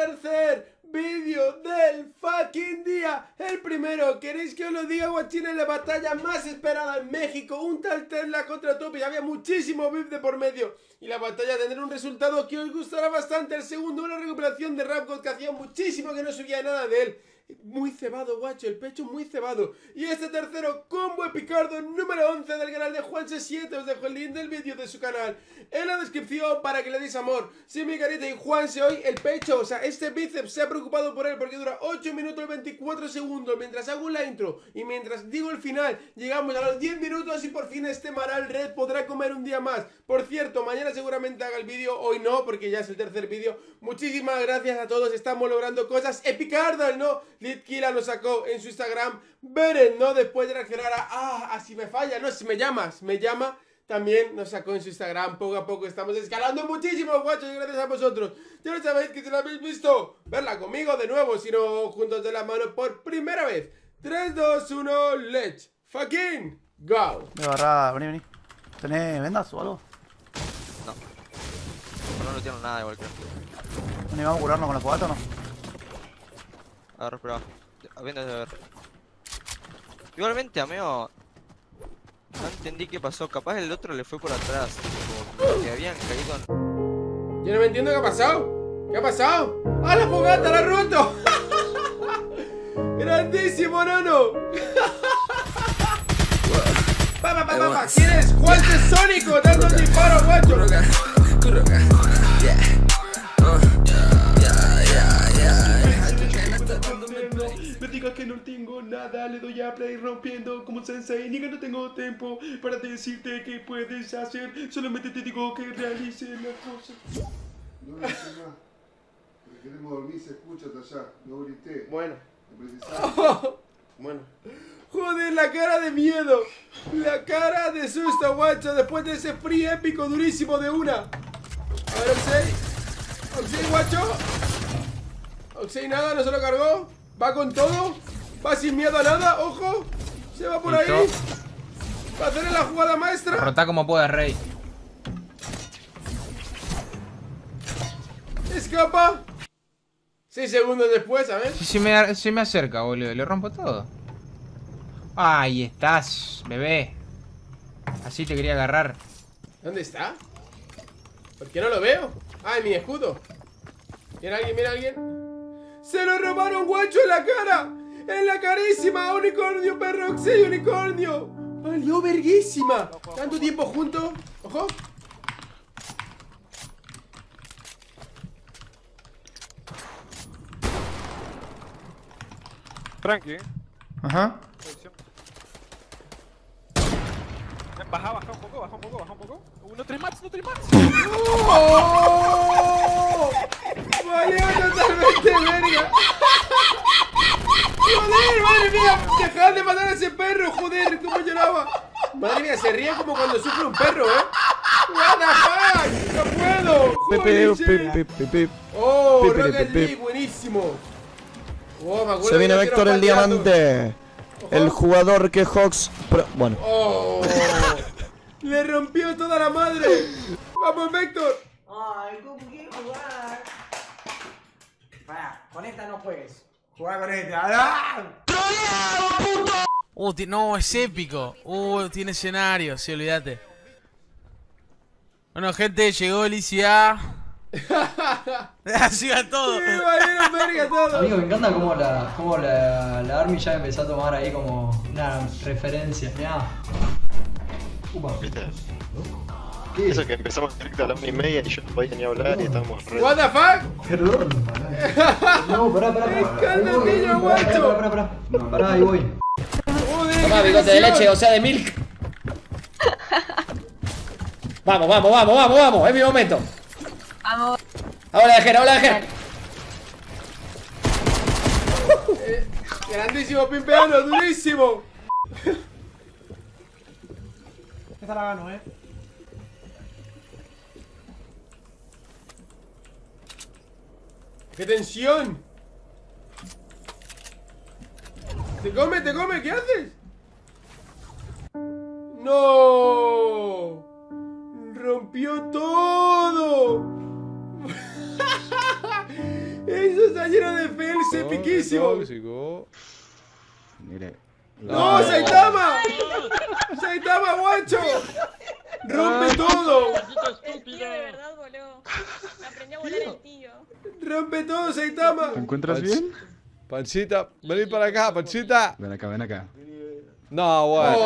tercer vídeo del fucking día. El primero, ¿queréis que os lo diga, guachines? La batalla más esperada en México. Un tal Tesla contra Topi. Había muchísimo beef de por medio. Y la batalla tendrá un resultado que os gustará bastante. El segundo, una recuperación de Rapgod que hacía muchísimo que no subía nada de él. Muy cebado, guacho, el pecho muy cebado. Y este tercero, combo epicardo número 11 del canal de Juanse7. Os dejo el link del vídeo de su canal en la descripción para que le deis amor. Sí, mi carita y Juanse hoy el pecho, o sea, este bíceps se ha preocupado por él porque dura 8 minutos y 24 segundos mientras hago la intro y mientras digo el final. Llegamos a los 10 minutos y por fin este Maral Red podrá comer un día más. Por cierto, mañana seguramente haga el vídeo, hoy no, porque ya es el tercer vídeo. Muchísimas gracias a todos, estamos logrando cosas epicardas, ¿no? Litkila lo sacó en su Instagram. Beren, ¿no? Después de reaccionar a. Ah, así me falla, no, si me llamas, me llama. También nos sacó en su Instagram. Poco a poco estamos escalando muchísimo, guachos. Gracias a vosotros. Ya lo sabéis que si la habéis visto, verla conmigo de nuevo, sino juntos de la mano por primera vez. 3, 2, 1, let's fucking go. Me barra, vení, vení. ¿Tenés vendas o algo? No. No, no tiene nada igual creo. Vení, vamos a curarnos con la fogata o no? Agarro, espera. Vendas de ver. Igualmente, amigo. No entendí qué pasó. Capaz el otro le fue por atrás. Como que habían caído en... Yo no me entiendo qué ha pasado. ¿Qué ha pasado? ¡Ah, la fogata la ha roto! ¡Grandísimo, nano! ¡Pa, pa, pa, pa, pa! ¿Quién es? ¡Juan de Sónico! ¡Dando un disparo, guacho! Me diga que no tengo nada, le doy a play rompiendo como sensei, ni que no tengo tiempo para decirte qué puedes hacer, solamente te digo que realices las cosas. No más. Porque queremos dormir, se escucha hasta allá. No grité. Bueno. Bueno. Joder, la cara de miedo. La cara de susto, guacho. Después de ese free épico durísimo de una. A ver, Oxey. Oxey, guacho. Oxey, nada, no se lo cargó. Va con todo. Va sin miedo a nada, ojo. Se va por ahí. Va a hacer la jugada maestra. Rota como puedas, rey. Escapa. Seis segundos después, a ver. Si se me, me acerca, boludo, le rompo todo. Ahí estás, bebé. Así te quería agarrar. ¿Dónde está? ¿Por qué no lo veo? Ah, en mi escudo. Mira alguien, mira alguien. ¡Se lo robaron, guacho, en la cara! ¡En la carísima! ¡Unicornio, perro! ¡Sí, unicornio! ¡Valió verguísima! ¿Tanto tiempo juntos? ¡Ojo! Tranqui. Ajá. Baja, baja un poco, baja un poco, baja un poco. Uno, tres mats, no tres mats. ¡Oh! ¡Valió totalmente verga! ¡Joder, madre mía! ¡Dejad de matar a ese perro! ¡Joder, cómo lloraba! Madre mía, se ríe como cuando sufre un perro, ¿eh? ¡What the fuck! ¡No puedo! ¡Holy shit! ¡Oh, Pi, pi, Rocket. League! ¡Buenísimo! Oh, me acuerdo Se viene de Vector el diamante. El Ojo. jugador que Hawks. pro- Bueno. ¡Oh! ¡Le rompió toda la madre! ¡Vamos, Vector! Ay, ¿cómo quiero jugar? Pará, con esta no juegues. Juega con esta. ¡Ah! Uh, ti- no, es épico. Uh, tiene escenario, sí, olvídate. Bueno, gente, llegó el ICA. Así va todo. ¡Sí, valieron verga todo! Amigo, me encanta cómo la, cómo la, la Army ya empezó a tomar ahí como una referencia. Mirá. Upa. ¿Viste? ¿Qué es? Eso que empezamos directo a la una y media y yo no podía ni hablar y estábamos re... ¿What the fuck? Perdón. No, pará, pará, pará. voy, el niño, pará, guacho. Pará, pará, pará. No, pará, ahí voy. Tomá, bigote de leche, o sea, de milk. Vamos, vamos, vamos, vamos, vamos. Es mi momento. Vamos. Ahora de ahora de Grandísimo pimpeano, durísimo. Esta la gano, eh. ¡Qué tensión! ¡Te come, te come! ¿Qué haces? ¡No! ¡Rompió todo! ¡Es Esto está lleno de fails epiquísimo. Tóxico. Mire. ¡No, Saitama! ¡Saitama, guacho! ¡Rompe todo! El tío de verdad voló. Aprendió a volar el tío. ¡Rompe todo, Saitama! ¿Te encuentras Panch- bien? Panchita, vení para acá, Panchita. Ven acá, ven acá. No, bueno.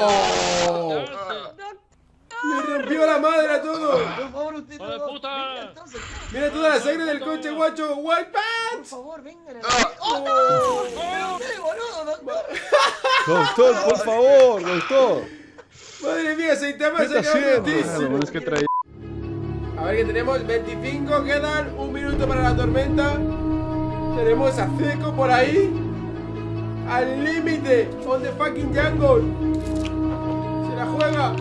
Oh. ¡Le rompió la madre a todo! Por favor, usted ¡Hijo de puta! ¡Mira toda la sangre del coche, guacho! ¡White Por Pants! favor, vengan a ¡Oh, no! ¡Qué boludo, doctor! Doctor, por favor, doctor. ¡Madre mía, Saitama ¿Qué se ha está quedado haciendo? rotísimo! es que traía. A ver que tenemos 25, quedan un minuto para la tormenta. Tenemos a Zeco por ahí. Al límite, on the fucking jungle. Se la juega.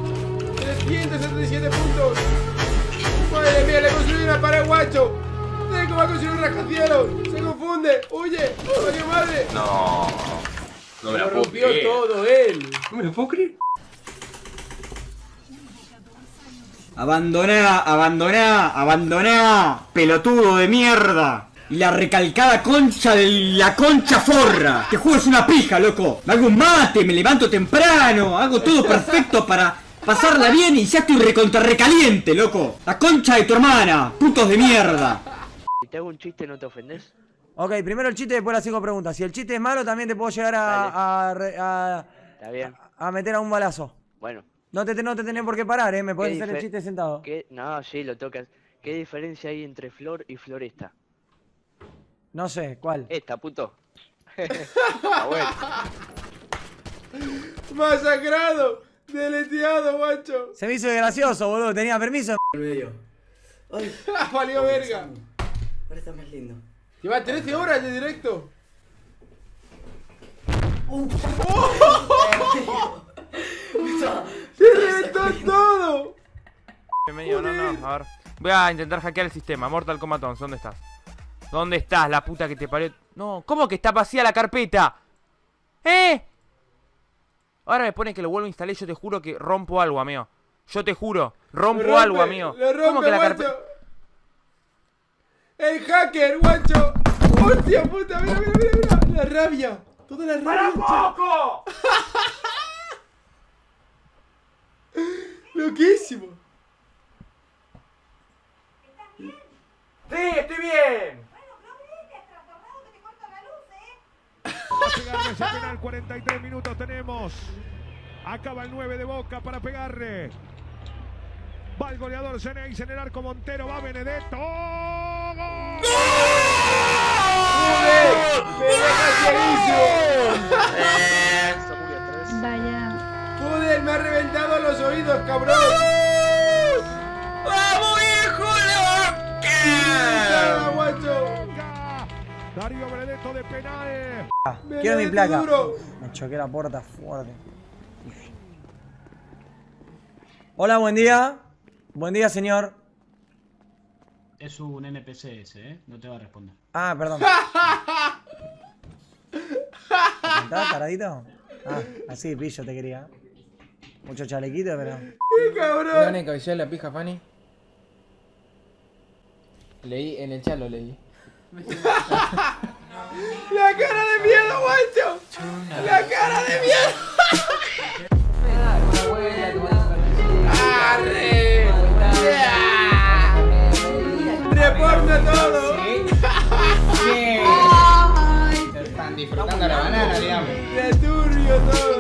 377 puntos. Madre mía, le construye una pared, guacho. Zeco va a construir un rascacielos. Se confunde. Huye. ¡Coño madre! No. No me Lo la puedo rompió todo él. No me lo puedo creer. Abandoná, abandoná, abandoná, pelotudo de mierda. Y la recalcada concha de la concha forra. Este juego es una pija, loco. Me hago un mate, me levanto temprano, hago todo perfecto para pasarla bien y ya estoy recontra recaliente, loco. La concha de tu hermana, putos de mierda. Si te hago un chiste, ¿no te ofendes? Ok, primero el chiste, después las cinco preguntas. Si el chiste es malo, también te puedo llegar a, a, re- a- Está bien. a meter a un balazo. Bueno. No te, no te tenés por qué parar, ¿eh? Me puedes ¿qué hacer el chiste sentado. qué- No, sí, lo tocas. ¿Qué diferencia hay entre flor y floresta? No sé, ¿cuál? Esta, puto. Ah, bueno. Masacrado. Deleteado, guacho. Se me hizo gracioso, boludo. Tenía permiso. Valió verga. Ahora está más lindo. Lleva 13 horas de directo. ¡Se reventó todo! Bienvenido, no, no, a ver. Voy a intentar hackear el sistema. Mortal Kombat 11, ¿dónde estás? ¿Dónde estás, la puta que te parió? No, ¿cómo que está vacía la carpeta? ¿Eh? Ahora me pone que lo vuelvo a instalar y yo te juro que rompo algo, amigo. Yo te juro, rompo rompe, algo, amigo. Lo rompe, ¿Cómo que la carpeta? ¡El hacker, guacho! ¡Hostia puta! ¡Mira, mira, mira! mira. La rabia. Toda la rabia. poco! Loquísimo. Sí, estoy bien. a pegarle ese penal, 43 minutos tenemos. Acaba el 9 de Boca para pegarle. Va el goleador Zeneis en el arco Montero, va Benedetto. ¡Oh. Vaya. ¡Joder, me ha reventado los oídos, cabrón! ¡Vamos, hijo ¡Nada, guacho! Darío Benedetto de penal. Quiero mi placa. duro. Me choqué la puerta fuerte. Hola, buen día. Buen día, señor. Es un NPC ese, ¿eh? No te va a responder. Ah, perdón. ¿Estás taradito? Ah, así, pillo te quería. Mucho chalequito, pero. ¡Qué cabrón! ¿Van a cabecear la pija, Fanny? Leí, en el chat lo leí. ¡La cara de miedo, guacho! ¡La cara de miedo! ¡Arre! ¡Reporta todo! Están disfrutando la banana, digamos. ¡Qué turbio todo!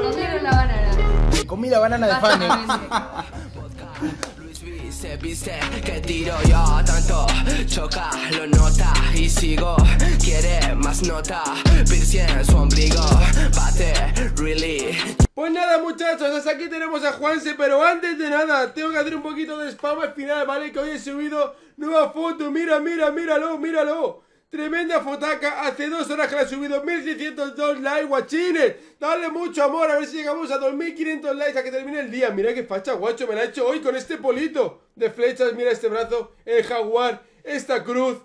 Comieron la banana. De Fanny. Se viste que tiro yo tanto Choca, lo nota y sigo Quiere más nota Piercing su ombligo Bate, really Pues nada muchachos, hasta aquí tenemos a Juanse, pero antes de nada, tengo que hacer un poquito de spam al final, ¿vale? Que hoy he subido nueva foto, mira, mira, míralo, míralo. Tremenda fotaca, hace dos horas que la he subido, 1602 likes, guachines. Dale mucho amor, a ver si llegamos a 2500 likes a que termine el día. Mira qué facha, guacho, me la he hecho hoy con este polito de flechas, mira este brazo, el jaguar, esta cruz.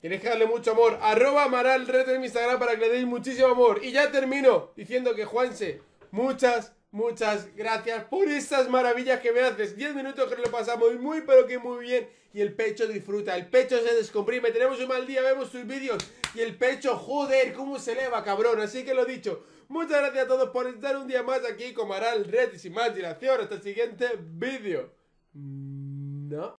Tienes que darle mucho amor. Arroba Amaral Red en mi Instagram para que le deis muchísimo amor. Y ya termino diciendo que Juanse, muchas, Muchas gracias por estas maravillas que me haces. 10 minutos que lo pasamos muy pero que muy bien. Y el pecho disfruta, el pecho se descomprime. Tenemos un mal día, vemos tus vídeos. Y el pecho, joder, cómo se eleva, cabrón. Así que lo dicho. Muchas gracias a todos por estar un día más aquí con Maral Red y sin más dilación. Hasta el siguiente vídeo. No.